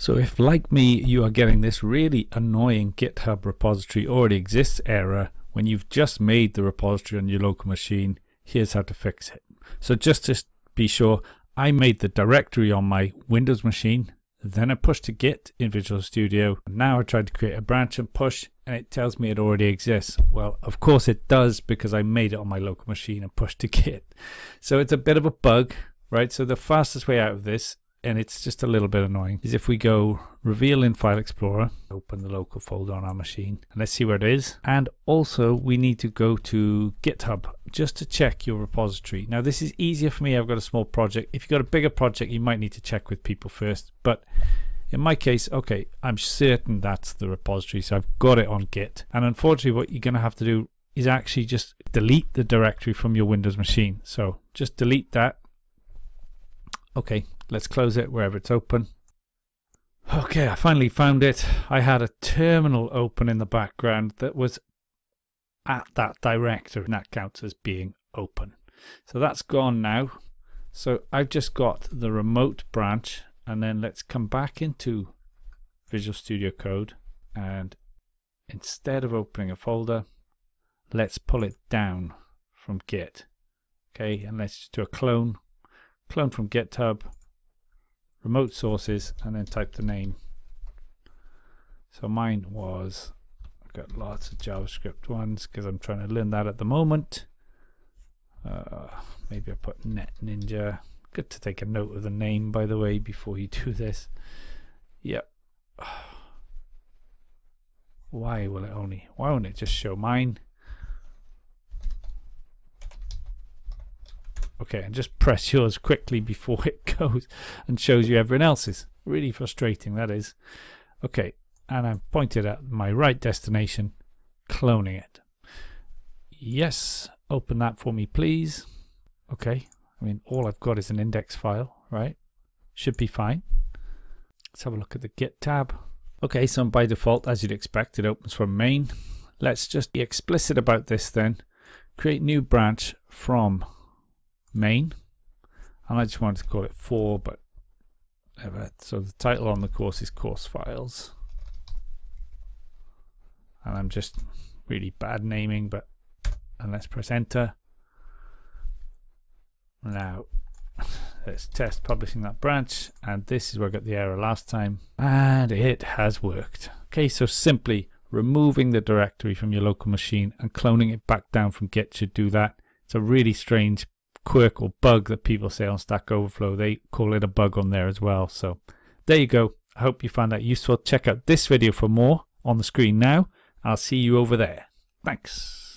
So if like me you are getting this really annoying GitHub repository already exists error when you've just made the repository on your local machine, here's how to fix it. So just to be sure, I made the directory on my Windows machine, then I pushed to Git in Visual Studio. Now I tried to create a branch and push and it tells me it already exists. Well, of course it does because I made it on my local machine and pushed to Git. So it's a bit of a bug, right? So the fastest way out of this and it's just a little bit annoying, is if we go reveal in File Explorer, open the local folder on our machine, and let's see where it is. And also we need to go to GitHub just to check your repository. Now this is easier for me, I've got a small project. If you've got a bigger project, you might need to check with people first. But in my case, okay, I'm certain that's the repository, so I've got it on Git. And unfortunately, what you're going to have to do is actually just delete the directory from your Windows machine. So just delete that. Okay, Let's close it wherever it's open. Okay, I finally found it. I had a terminal open in the background that was at that directory, and that counts as being open. So that's gone now. So I've just got the remote branch, and then let's come back into Visual Studio Code, and instead of opening a folder, let's pull it down from Git. Okay, and let's do a clone. Clone from GitHub remote sources and then type the name. So mine was, I've got lots of JavaScript ones because I'm trying to learn that at the moment. Uh, maybe I put Net Ninja. Good to take a note of the name, by the way, before you do this. Yep. Why will it only, why won't it just show mine? Okay, and just press yours quickly before it goes and shows you everyone else's. Really frustrating, that is. Okay, and I've pointed at my right destination, cloning it. Yes, open that for me, please. Okay, I mean, all I've got is an index file, right? Should be fine. Let's have a look at the Git tab. Okay, so by default, as you'd expect, it opens from main. Let's just be explicit about this then. Create new branch from main. And I just wanted to call it 4 but whatever. so the title on the course is course files. And I'm just really bad naming but and let's press enter. Now let's test publishing that branch. And this is where I got the error last time. And it has worked. Okay so simply removing the directory from your local machine and cloning it back down from git should do that. It's a really strange quirk or bug that people say on Stack Overflow. They call it a bug on there as well. So there you go. I hope you found that useful. Check out this video for more on the screen now. I'll see you over there. Thanks.